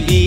baby